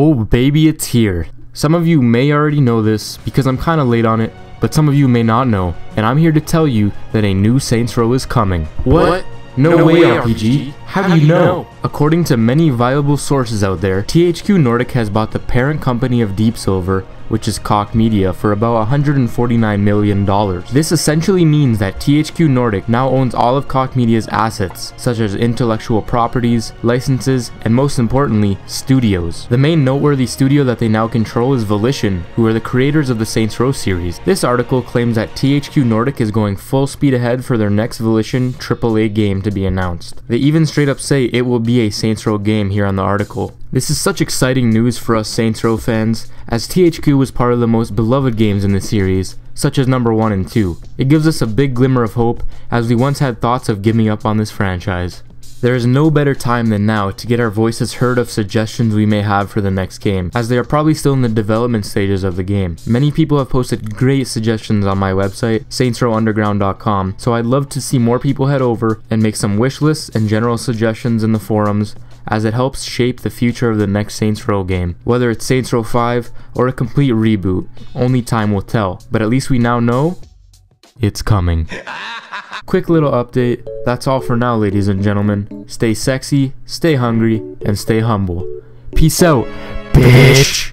Oh, baby, it's here. Some of you may already know this because I'm kinda late on it, but some of you may not know, and I'm here to tell you that a new Saints Row is coming. What? No, No way, way, RPG. RPG. How, do you know? According to many viable sources out there, THQ Nordic has bought the parent company of Deep Silver, which is Koch Media, for about $149 million. This essentially means that THQ Nordic now owns all of Koch Media's assets, such as intellectual properties, licenses, and most importantly, studios. The main noteworthy studio that they now control is Volition, who are the creators of the Saints Row series. This article claims that THQ Nordic is going full speed ahead for their next Volition AAA game to be announced. They even straight up say it will be a Saints Row game here on the article. This is such exciting news for us Saints Row fans, as THQ was part of the most beloved games in the series, such as number 1 and 2. It gives us a big glimmer of hope, as we once had thoughts of giving up on this franchise. There is no better time than now to get our voices heard of suggestions we may have for the next game, as they are probably still in the development stages of the game. Many people have posted great suggestions on my website, saintsrowunderground.com, so I'd love to see more people head over and make some wish lists and general suggestions in the forums as it helps shape the future of the next Saints Row game. Whether it's Saints Row 5 or a complete reboot, only time will tell, but at least we now know it's coming. Quick little update, that's all for now ladies and gentlemen. Stay sexy, stay hungry, and stay humble. Peace out, bitch!